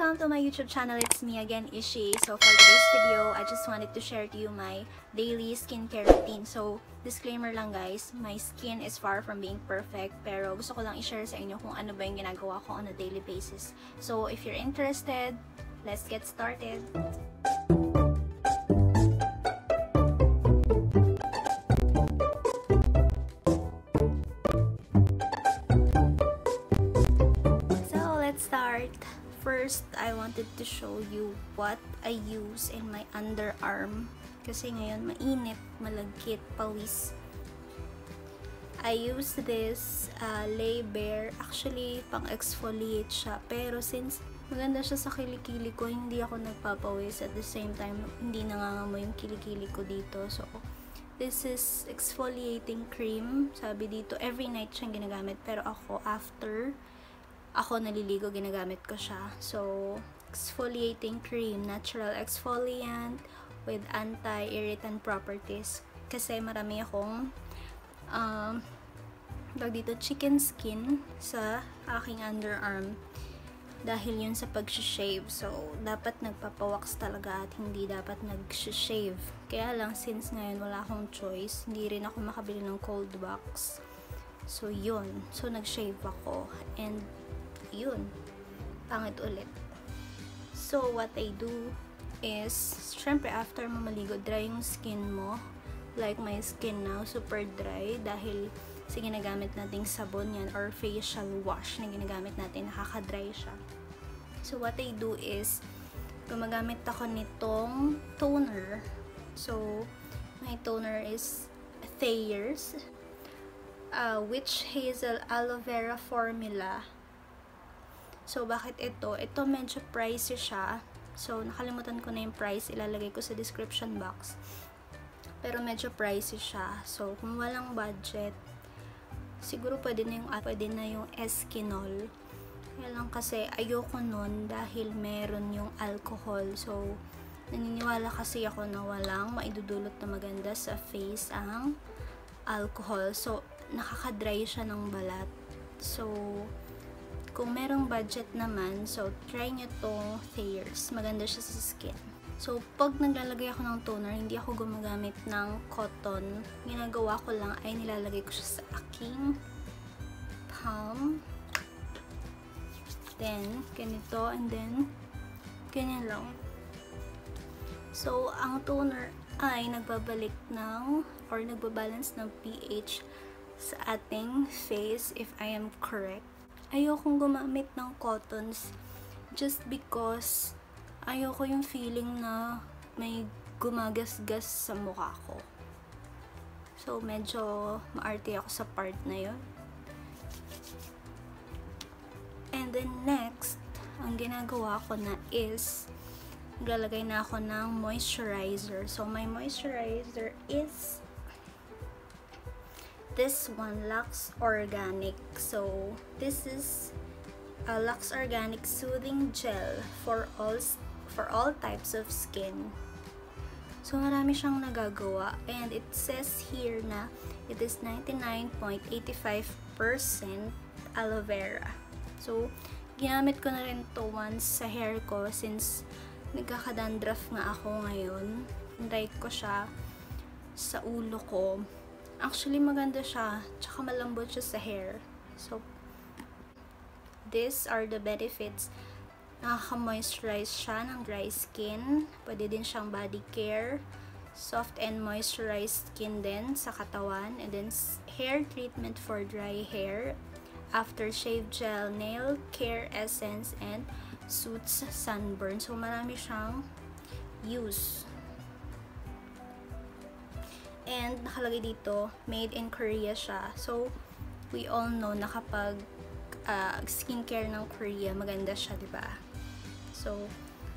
Welcome to my YouTube channel. It's me again, Ishi. So for today's video, I just wanted to share to you my daily skincare routine. So disclaimer lang guys, my skin is far from being perfect pero gusto ko lang i-share sa inyo kung ano ba yung ginagawa ko on a daily basis. So if you're interested, let's get started. First, I wanted to show you what I use in my underarm. Kasi ngayon, mainit, malagkit, pawis. I use this uh, Lay Bare. Actually, pang exfoliate siya. Pero since maganda siya sa kilikili ko, hindi ako nagpapawis. At the same time, hindi nangangamoy yung kilikili ko dito. So, this is exfoliating cream. Sabi dito, every night siyang ginagamit. Pero ako, after ako naliligo, ginagamit ko siya. So, exfoliating cream, natural exfoliant with anti-irritant properties. Kasi marami akong um, tawag dito, chicken skin sa aking underarm dahil yun sa pag-shave. So, dapat nagpapawax talaga at hindi dapat nag-shave. Kaya lang, since ngayon wala akong choice, hindi rin ako makabili ng cold wax. So, yun. So, nag-shave ako. And, yun. Pangit ulit. So, what I do is, syempre, after mo maligo, dry yung skin mo. Like my skin now, super dry. Dahil, sa ginagamit nating sabon yan or facial wash na ginagamit natin, nakaka-dry siya. So, what I do is, gumagamit ako nitong toner. So, my toner is Thayer's uh, Witch Hazel Aloe Vera Formula. So, bakit ito? Ito medyo pricey siya. So, nakalimutan ko na yung price. Ilalagay ko sa description box. Pero medyo pricey siya. So, kung walang budget, siguro pwede na yung, ah, pwede na yung Eskinol. Kaya lang kasi ayoko nun dahil meron yung alcohol. So, naniniwala kasi ako na walang maidudulot na maganda sa face ang alcohol. So, nakaka-dry siya ng balat. So, kung merong budget naman, so try nyo tong Thayers. Maganda siya sa skin. So, pag naglalagay ako ng toner, hindi ako gumagamit ng cotton. Ginagawa ko lang ay nilalagay ko siya sa aking palm. Then, ganito. And then, ganyan lang. So, ang toner ay nagbabalik ng or nagbabalance ng pH sa ating face if I am correct ayokong gumamit ng cottons just because ayoko yung feeling na may gumagasgas sa mukha ko. So, medyo maarte ako sa part na yun. And then next, ang ginagawa ko na is naglalagay na ako ng moisturizer. So, my moisturizer is this one, Lux Organic. So, this is a Lux Organic Soothing Gel for all for all types of skin. So, marami siyang nagagawa. And it says here na it is 99.85% aloe vera. So, ginamit ko na rin to once sa hair ko since nagkakadandruff nga ako ngayon. Dry ko siya sa ulo ko. Actually, maganda siya. Tsaka malambot siya sa hair. So, these are the benefits. Nakaka-moisturize siya ng dry skin. Pwede din siyang body care. Soft and moisturized skin din sa katawan. And then, hair treatment for dry hair. Aftershave gel, nail care essence, and suits sunburn. So, marami siyang use. And, nakalagay dito, made in Korea siya. So, we all know na kapag uh, skincare ng Korea, maganda siya, di ba? So,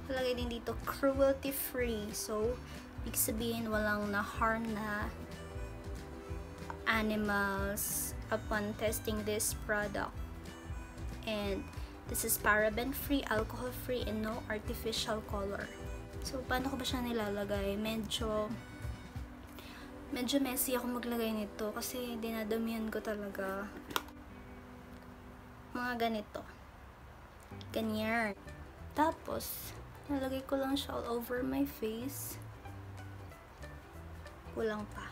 nakalagay din dito, cruelty-free. So, ibig sabihin, walang na-harm na animals upon testing this product. And, this is paraben-free, alcohol-free, and no artificial color. So, paano ko ba siya nilalagay? Medyo medyo messy ako maglagay nito kasi dinadamihan ko talaga mga ganito ganyan Tapos, nalagay ko lang siya all over my face. Kulang pa.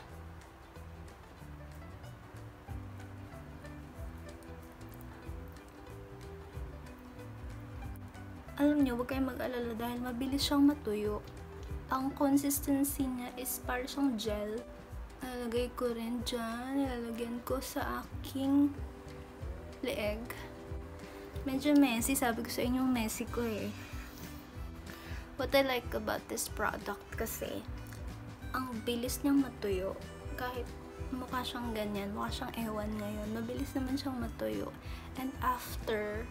Alam niyo, huwag kayong mag-alala dahil mabilis siyang matuyo. Ang consistency niya is parang siyang gel. Nalagay ko rin dyan. Nilalagyan ko sa aking leeg. Medyo messy. Sabi ko sa inyo, messy ko eh. What I like about this product kasi, ang bilis niyang matuyo. Kahit mukha siyang ganyan, mukha siyang ewan ngayon, mabilis naman siyang matuyo. And after,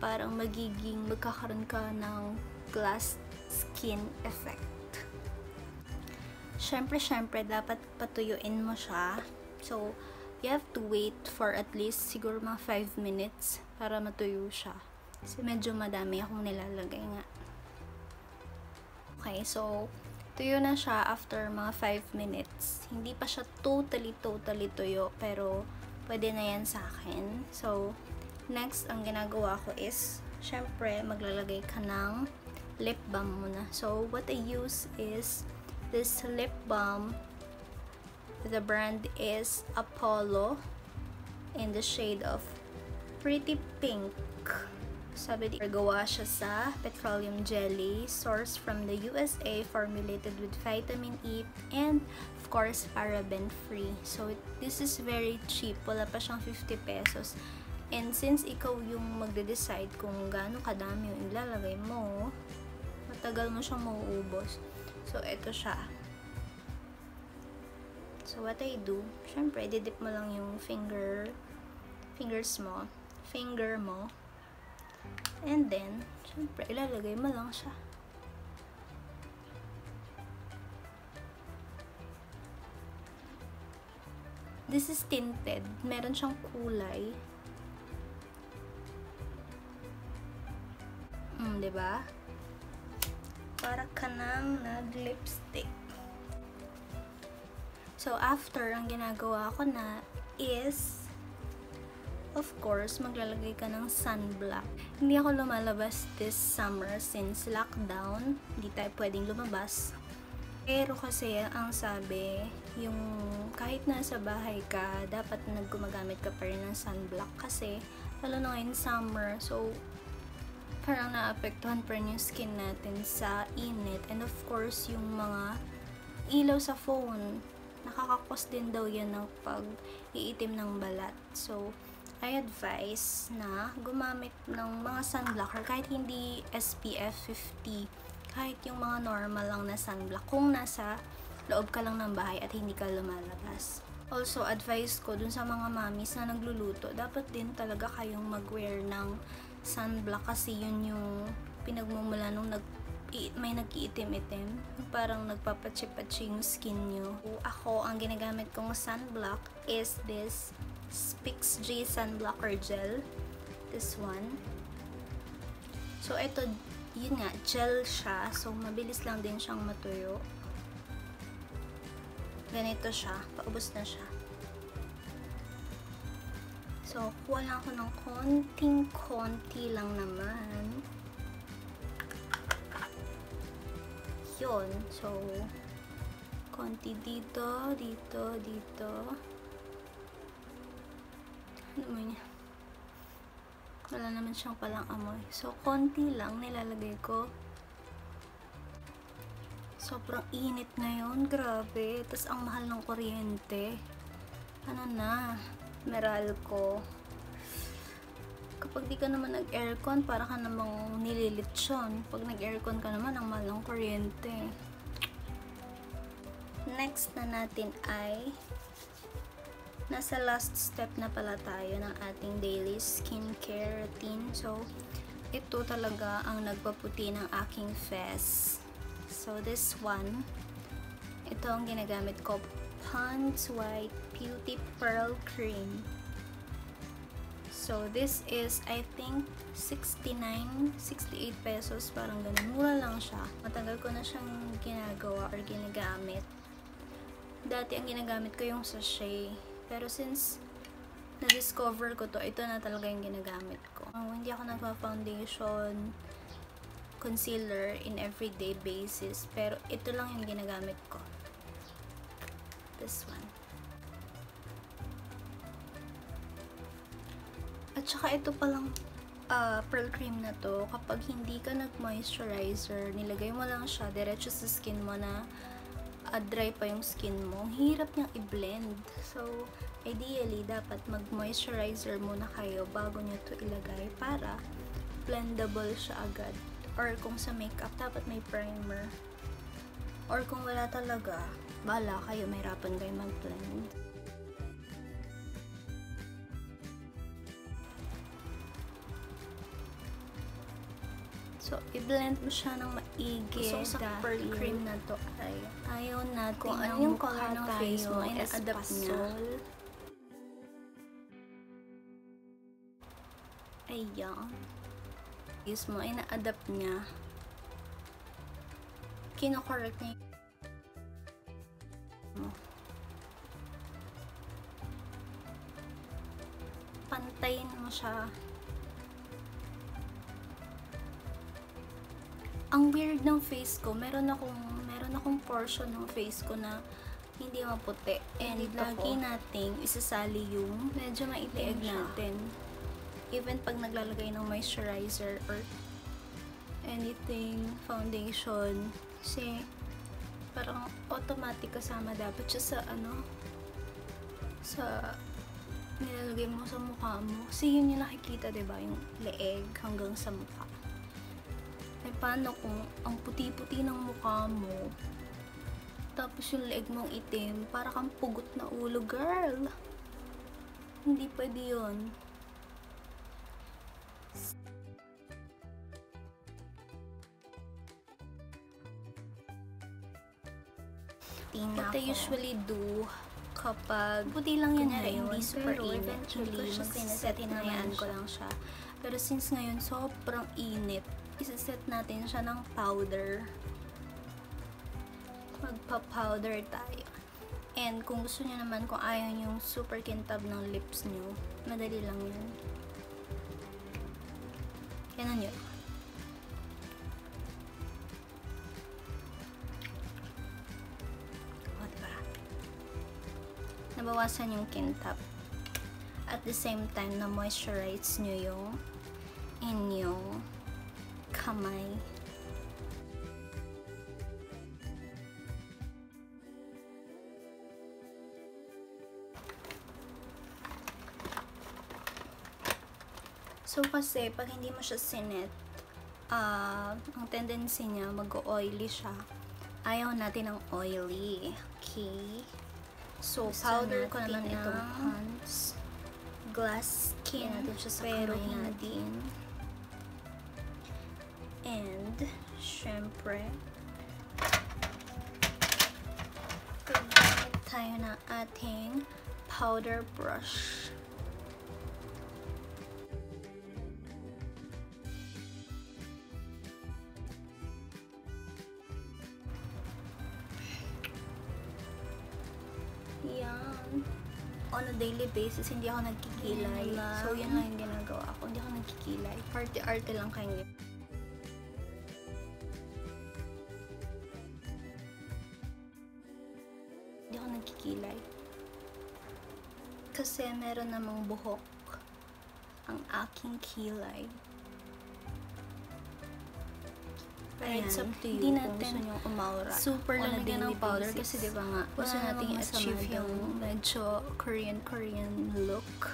parang magiging, magkakaroon ka ng glass skin effect. Syempre, syempre, dapat patuyuin mo siya. So, you have to wait for at least siguro mga 5 minutes para matuyo siya. Kasi medyo madami akong nilalagay nga. Okay, so, tuyo na siya after mga 5 minutes. Hindi pa siya totally, totally tuyo, pero pwede na yan sa akin. So, next, ang ginagawa ko is, syempre, maglalagay ka ng lip balm muna. So, what I use is this lip balm The brand is Apollo in the shade of Pretty Pink. Sabi di, gawa siya sa petroleum jelly, sourced from the USA, formulated with vitamin E, and of course, paraben free. So, this is very cheap. Wala pa siyang 50 pesos. And since ikaw yung magde-decide kung gaano kadami yung ilalagay mo, matagal mo siyang mauubos. So, ito siya. So, what I do, syempre, didip mo lang yung finger, fingers mo, finger mo, and then, syempre, ilalagay mo lang siya. This is tinted. Meron siyang kulay. Hmm, 'di ba? Para ka nang nag-lipstick. So, after, ang ginagawa ko na is, of course, maglalagay ka ng sunblock. Hindi ako lumalabas this summer since lockdown. Hindi tayo pwedeng lumabas. Pero kasi, ang sabi, yung kahit nasa bahay ka, dapat naggumagamit ka pa rin ng sunblock kasi, lalo na ngayon summer, so, parang naapektuhan pa rin yung skin natin sa init. And of course, yung mga ilaw sa phone, nakakakos din daw yan ng pag-iitim ng balat. So, I advise na gumamit ng mga sunblocker kahit hindi SPF 50, kahit yung mga normal lang na sunblock kung nasa loob ka lang ng bahay at hindi ka lumalabas. Also, advice ko dun sa mga mamis na nagluluto, dapat din talaga kayong mag-wear ng sunblock kasi yun yung pinagmumula nung nag may nag-iitim-itim. Parang nagpapatsi-patsi yung skin nyo. Ako, ang ginagamit kong sunblock is this Spix G Sunblocker Gel. This one. So, ito, yun nga, gel siya. So, mabilis lang din siyang matuyo. Ganito siya. Paubos na siya. So, kuha lang ako ng konting-konti lang naman. yun. So, konti dito, dito, dito. Ano mo niya? Wala naman siyang palang amoy. So, konti lang nilalagay ko. Sobrang init ngayon. Grabe. Tapos, ang mahal ng kuryente. Ano na? Meral ko kapag di ka naman nag-aircon, para ka namang nililitsyon. Pag nag-aircon ka naman, ang mahal ng kuryente. Next na natin ay nasa last step na pala tayo ng ating daily skincare routine. So, ito talaga ang nagpaputi ng aking face. So, this one, ito ang ginagamit ko, Pond's White Beauty Pearl Cream. So, this is, I think, 69, 68 pesos. Parang ganun. Mura lang siya. Matagal ko na siyang ginagawa or ginagamit. Dati, ang ginagamit ko yung sachet. Pero since na-discover ko to, ito na talaga yung ginagamit ko. Uh, hindi ako nagpa-foundation. concealer in everyday basis. Pero ito lang yung ginagamit ko. This one. At saka ito palang uh, pearl cream na to, kapag hindi ka nag-moisturizer, nilagay mo lang siya diretso sa skin mo na uh, dry pa yung skin mo, hirap niyang i-blend. So, ideally, dapat mag-moisturizer muna kayo bago niyo to ilagay para blendable siya agad. Or kung sa makeup, dapat may primer. Or kung wala talaga, bala kayo, mahirapan kayo mag-blend. So, i-blend mo siya ng maigi. So, sa pearl cream na to ay ayaw natin kung ano yung color ng face mo, ina-adapt niya. Ayan. Face mo, ina-adapt niya. Kino-correct niya mo. Pantayin mo siya ang weird ng face ko, meron akong meron akong portion ng face ko na hindi maputi. And Dito lagi ko. nating isasali yung medyo maitiig natin. Even pag naglalagay ng moisturizer or anything, foundation. Kasi parang automatic kasama dapat siya sa ano sa nilalagay mo sa mukha mo. Kasi yun yung nakikita, ba diba? Yung leeg hanggang sa mukha. Eh, paano kung ang puti-puti ng mukha mo, tapos yung leg mong itim, para kang pugot na ulo, girl. Hindi pwede yun. What I usually do kapag puti lang yan ngayon, hindi super init. Eventually, mag-set ko lang siya. Pero since ngayon, sobrang init, isa-set natin siya ng powder. Magpa-powder tayo. And kung gusto niyo naman, kung ayaw yung super kintab ng lips niyo, madali lang yun. Ganun yun. Nabawasan yung kintab. At the same time, na moisturize nyo yung inyong kamay. So, kasi, pag hindi mo siya sinet, uh, ang tendency niya, mag-oily siya. Ayaw natin ng oily. Okay? So, powder ko naman itong hands. Glass skin. natin siya sa pero kamay natin and syempre tayo ng ating powder brush on a daily basis, hindi ako nagkikilay. So, yan lang yung ginagawa ko. Hindi ako nagkikilay. Arte-arte lang kayo. kilay. Kasi meron namang buhok ang aking kilay. Ayan, it's up to you Hindi natin kung umaura. Super lalagyan ng powder basis. kasi di ba nga, gusto natin i-achieve yung medyo Korean-Korean look.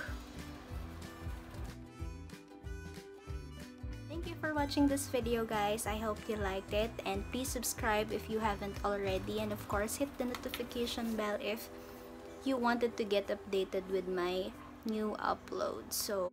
Thank you for watching this video guys. I hope you liked it and please subscribe if you haven't already and of course hit the notification bell if you wanted to get updated with my new uploads. So